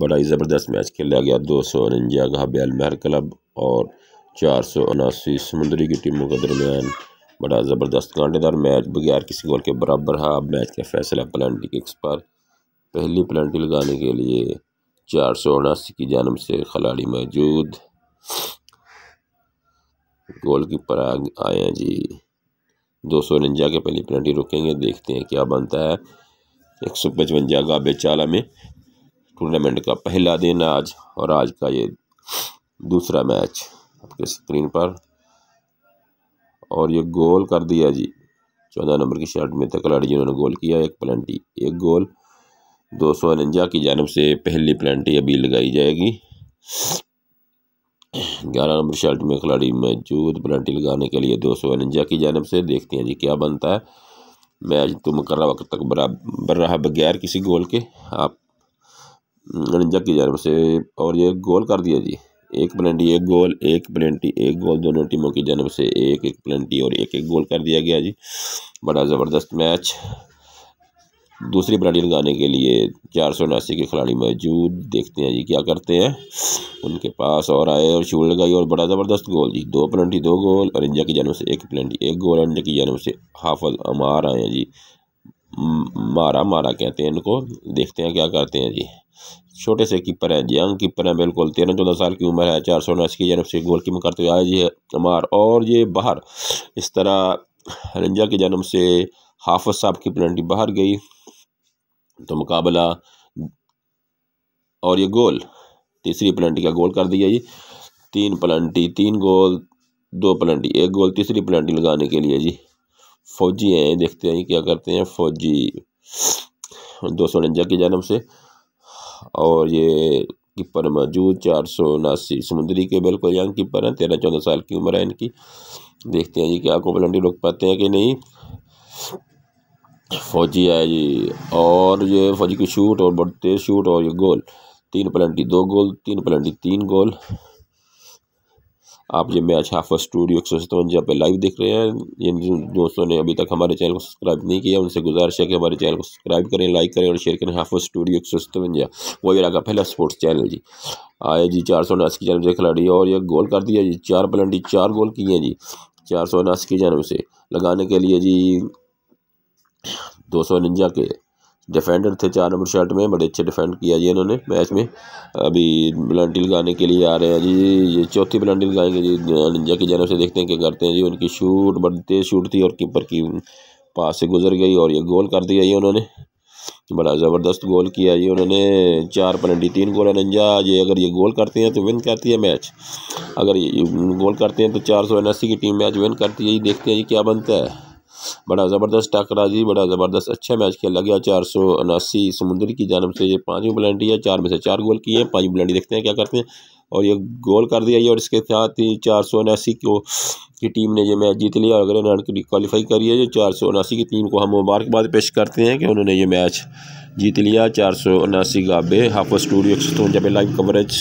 بڑا ہی زبردست میچ کھیلا گیا۔ دو سو انجا کا بیل مہر کلب اور چار سو اناسی سمندری کی ٹیموں کے درمیان بڑا زبردست کانٹے دار میچ۔ بغیر کسی گول کے برابر ہے اب میچ کا فیصلہ پلانٹی ککس پر۔ پہلی پلانٹی لگانے کے لیے چار سو اناسی کی جانب سے کھلاڑی موجود۔ گول کیپر آئے ہیں جی۔ دو سو انجا کے پہلی پلانٹی رکیں گے، دیکھتے ہیں کیا بنتا ہے۔ ایک سو پچونجا گابے چالا میں ٹورنامنٹ کا پہلا دن آج اور آج کا یہ دوسرا میچ آپ کے سکرین پر۔ اور یہ گول کر دیا جی چودہ نمبر کی شرٹ میں تکلاڑی جنہوں نے گول کیا، ایک پلنٹی ایک گول۔ دو سو انجا کی جانب سے پہلی پلنٹی ابھی لگائی جائے گی۔ گیارہ نمبر شرٹ میں کھلاڑی موجود پلنٹی لگانے کے لیے دو سو انجا کی جانب سے دیکھتے ہیں جی کیا بنتا ہے۔ میچ تو مقررہ وقت تک برابر رہا بغیر کسی گول کے، آپ انجا کی جانب سے، اور یہ گول کر دیا جی۔ ایک پلنٹی، ایک گول، ایک پلنٹی، ایک گول دونوں ٹیموں کی جانب سے ایک ایک پلنٹی اور ایک ایک گول کر دیا گیا جی۔ بڑا زبردست میچ۔ دوسری پلنٹی لگانے کے لیے چار سو اناسی کے کھلاڑی موجود۔ دیکھتے ہیں جی کیا کرتے ہیں۔ ان کے پاس اور آئے اور شول لگائی اور بڑا زبردست گول جی۔ دو پلنٹی، دو گول۔ اور انجا کی جانب سے ایک پلنٹی، ایک گول۔ انجا کی جانب سے حافظ امار آئے ہیں جی۔ مارا مارا کہتے ہیں ان کو۔ دیکھتے ہیں کیا کرتے ہیں جی۔ چھوٹے سے کیپر ہیں جی ینگ کیپر ہیں، بالکل۔ تیرہ چودہ سال کی عمر ہے، چار سو اناسی کی جانب سے گول کیپر کرتے ہوئے آئے جی امار اور یہ باہر، اس طرح رنجا کی جانب سے حافظ صاحب کی پلنٹی باہر گئی تو مقابلہ اور یہ گول، تیسری پلنٹی کا گول کر دیا جی۔ تین پلنٹی تین گول، دو پلنٹی ایک گول، تیسری پلنٹی لگانے کے لیے جی۔ فوجی ہیں دیکھتے ہیں کیا کرتے ہیں۔ فوجی، دو سو انجا کی جانب سے۔ اور یہ کیپر موجود چار سو اناسی سمندری کے بالکل ینگ کیپر ہیں، تیرہ چودہ سال کی عمر ہے ان کی۔ دیکھتے ہیں جی کیا کو پلنٹی روک پاتے ہیں کہ نہیں۔ فوجی ہے جی اور یہ فوجی کی شوٹ اور بڑے تیز شوٹ اور یہ گول۔ تین پلنٹی دو گول، تین پلنٹی تین گول۔ آپ یہ میچ حافظ اسٹوڈیو ایک سو ستوجا پہ لائیو دیکھ رہے ہیں یعنی جن دوستوں نے ابھی تک ہمارے چینل کو سبسکرائب نہیں کیا، ان سے گزارش ہے کہ ہمارے چینل کو سبسکرائب کریں لائک کریں اور شیئر کریں۔ ہاں، حافظ اسٹوڈیو ایک سو ستوجا وہ کا پہلا سپورٹس چینل جی۔ آئے جی چار سو اناسی کی جانب سے کھلاڑی، اور یہ گول کر دیا جی۔ چار پلنٹی، چار گول کیے جی۔ چار سو اناسی کی جانب سے۔ لگانے کے لیے جی دو سو ننجا کے ڈیفینڈر تھے چار نمبر شرٹ میں، بڑے اچھے ڈیفینڈ کیا جی انہوں نے میچ میں۔ ابھی بلنٹی لگانے کے لیے آ رہے ہیں جی یہ چوتھی بلنٹی لگائیں گے جی ننجا کی جانب سے دیکھتے ہیں کہ کرتے ہیں جی۔ ان کی شوٹ بڑی تیز شوٹ تھی اور کیپر کی پاس سے گزر گئی اور یہ گول کر دیا جی انہوں نے۔ بڑا زبردست گول کیا جی انہوں نے۔ چار پلنٹی تین گول ہے ننجا۔ یہ اگر یہ گول کرتے ہیں تو ون کرتی ہے میچ اگر یہ گول کرتے ہیں تو چار سو اناسی کی ٹیم میچ ون کرتی ہے جی۔ دیکھتے ہیں جی کیا بنتا ہے۔ بڑا زبردست ٹاکرا جی بڑا زبردست اچھا میچ کھیلا گیا، چار سو اناسی سمندری کی جانب سے یہ پانچویں بلنٹی ہے چار میں سے چار گول کیے ہیں، پانچ بلنٹی دیکھتے ہیں کیا کرتے ہیں۔ اور یہ گول کر دیا یہ اور اس کے ساتھ ہی چار سو اناسی کو کی ٹیم نے یہ میچ جیت لیا اور اگر کوالیفائی کری ہے۔ یہ چار سو اناسی کی ٹیم کو ہم مبارکباد پیش کرتے ہیں کہ انہوں نے یہ میچ جیت لیا۔ چار سو اناسی گابے ہاف اسٹوڈیو ایک سو لائیو کوریج